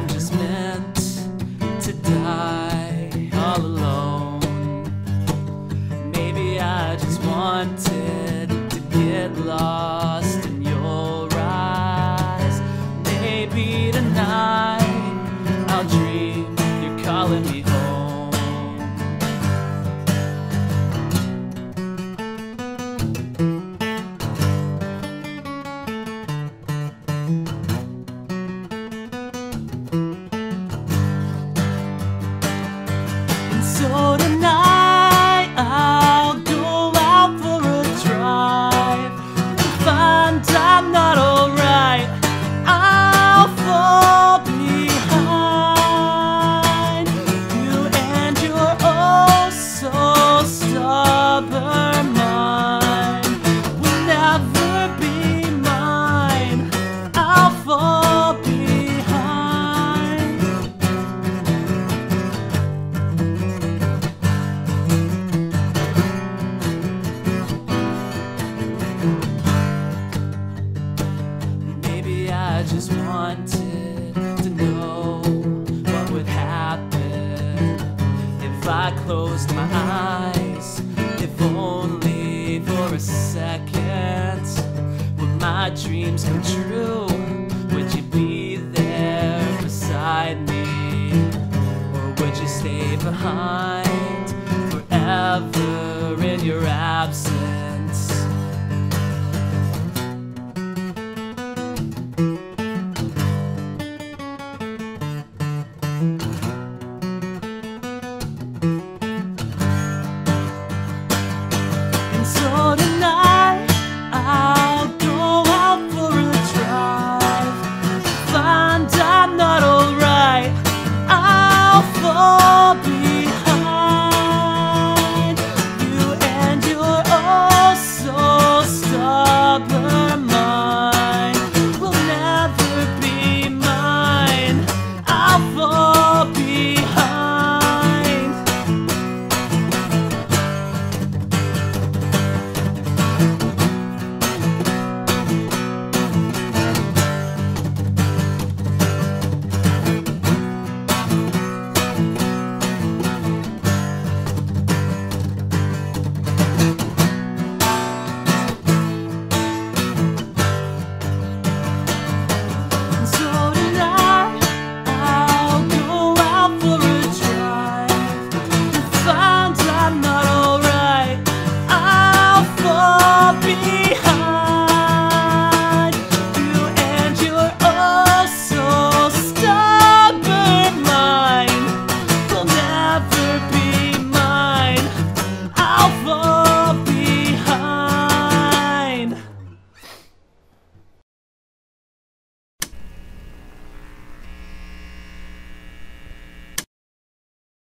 I'm just meant to die all alone. Maybe I just wanted to get lost. closed my eyes, if only for a second, would my dreams come true?